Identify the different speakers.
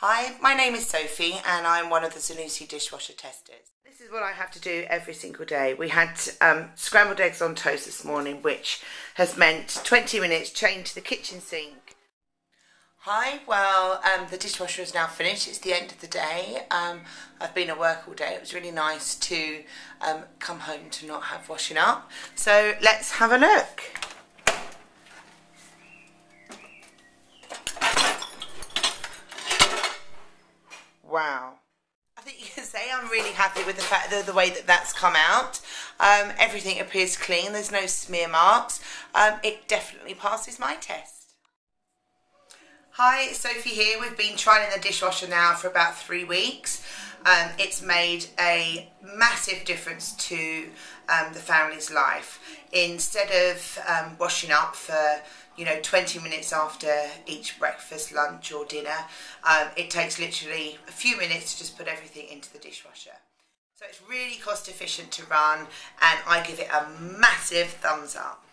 Speaker 1: Hi, my name is Sophie and I'm one of the Zanussi dishwasher testers. This is what I have to do every single day. We had um, scrambled eggs on toast this morning, which has meant 20 minutes chained to the kitchen sink. Hi, well, um, the dishwasher is now finished. It's the end of the day. Um, I've been at work all day. It was really nice to um, come home to not have washing up. So let's have a look. Wow. I think you can say I'm really happy with the fact that the way that that's come out. Um, everything appears clean. There's no smear marks. Um, it definitely passes my test. Hi, Sophie here. We've been trying in the dishwasher now for about three weeks. Um, it's made a massive difference to um, the family's life. Instead of um, washing up for you know 20 minutes after each breakfast, lunch, or dinner, um, it takes literally a few minutes to just put everything into the dishwasher. So it's really cost efficient to run, and I give it a massive thumbs up.